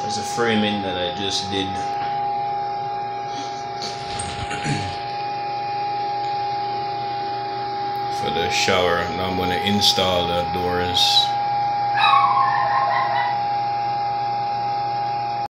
There's a framing that I just did. For the shower. Now I'm gonna install the doors.